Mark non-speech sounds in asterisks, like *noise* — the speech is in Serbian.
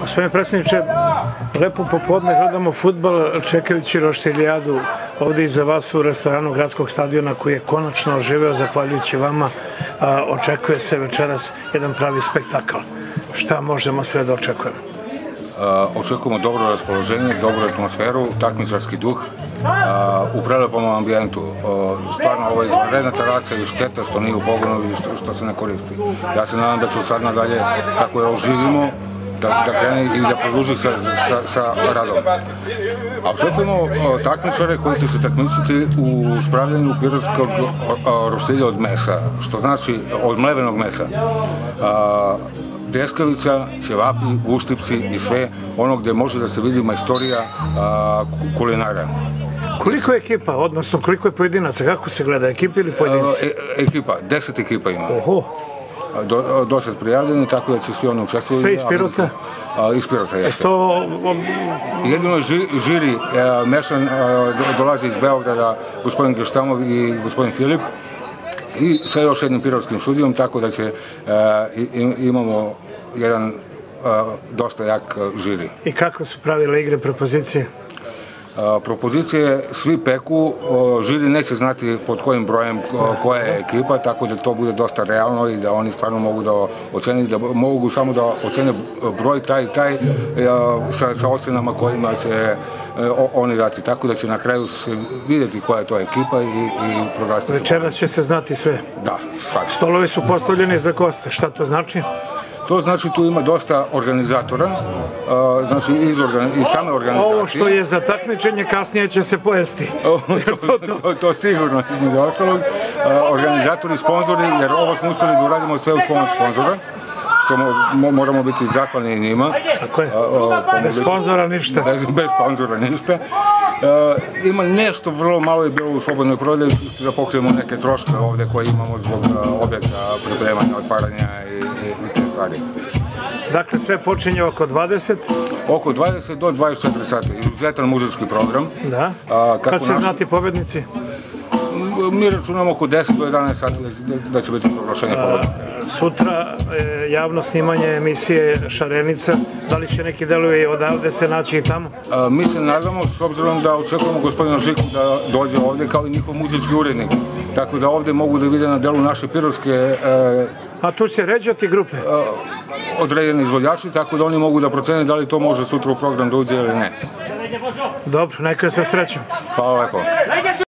Gospodine predsjedniče, lepo popodne gledamo futbal čekajući Roštiljadu ovde iza vas u restoranu gradskog stadiona koji je konačno oživeo zahvaljujući vama. A, očekuje se večeras jedan pravi spektakl. Šta možemo sve da očekujemo? Uh, očekujemo dobro raspoloženje, dobru atmosferu, takmičarski duh uh, u prelepom ambijentu. Stvarno ovo je izvanredna terasa i šteta što nije u pogonu i što, što se ne koristi. Ja se nadam da ću sad nadalje, kako je oživimo, da, da krene i da produži sa, sa, sa radom. A očekujemo takmičare koji će se takmičiti u spravljanju pirotskog roštilja od mesa, što znači od mlevenog mesa. A, pljeskavica, ćevapi, uštipci i sve ono gde može da se vidi majstorija a, kulinara. Koliko je ekipa, odnosno koliko je pojedinaca, kako se gleda, ekipa ili pojedinci? E, ekipa, deset ekipa ima. Oho, Do, do sad prijavljeni, tako da će svi oni učestvovati. sve iz Pirota? A, iz Pirota, E jeste. to, um, Jedino ži, žiri e, mešan e, do- dolazi iz Beograda gospodin Geštamov i gospodin Filip i sa još jednim pirovskim sudijom, tako da će e, i, imamo jedan e, dosta jak e, žiri. I kako su pravile igre, propozicije? Propozicije svi peku, žiri neće znati pod kojim brojem ko- koja je ekipa, tako da to bude dosta realno i da oni stvarno mogu da ocene, da mogu samo da ocene broj taj i taj e, sa, sa ocenama kojima će e, oni dati. Tako da će na kraju se vidjeti koja je to ekipa i, i proglasiti se. Večeras će se znati sve. Da, svakako. Stolovi su postavljeni za goste, šta to znači? To znači tu ima dosta organizatora, a, znači iz, organ, iz same organizacije. Ovo što je za takmičenje kasnije će se pojesti. *laughs* To, to, to sigurno, između ostalog. A, Organizatori, sponzori, jer ovo smo uspeli da uradimo sve uz pomoć sponzora, što mo, mo- moramo biti zahvalni njima. Tako je. A, a, Bez sponzora ništa. Bez, bez sponzora ništa. E, ima nešto, vrlo malo je bilo u slobodnoj prodaji, čisto da pokrijemo neke troškove ovde koje imamo zbog a, objekta, pripremanja, otvaranja i, i, i stvari. Dakle, sve počinje oko 20, Oko 20 do 24 sata, izuzetan muzički program. da. A, kako Kad se naš- znati pobednici? Mi računamo oko 10 do 11 sati da, da će biti proglašenje pobednika. Sutra e, javno snimanje emisije Šarenica. Da li će neki delovi odavde se naći i tamo? A, mi se nadamo, s obzirom da očekujemo gospodina Žiku da dođe ovde kao i njihov muzički urednik. Tako da ovde mogu da vide na delu naše pirovske e, A tu će ređati grupe. određeni izvođači, tako da oni mogu da procene da li to može sutra u program da uđe ili ne. Dobro, neka se srećem. Hvala lepo.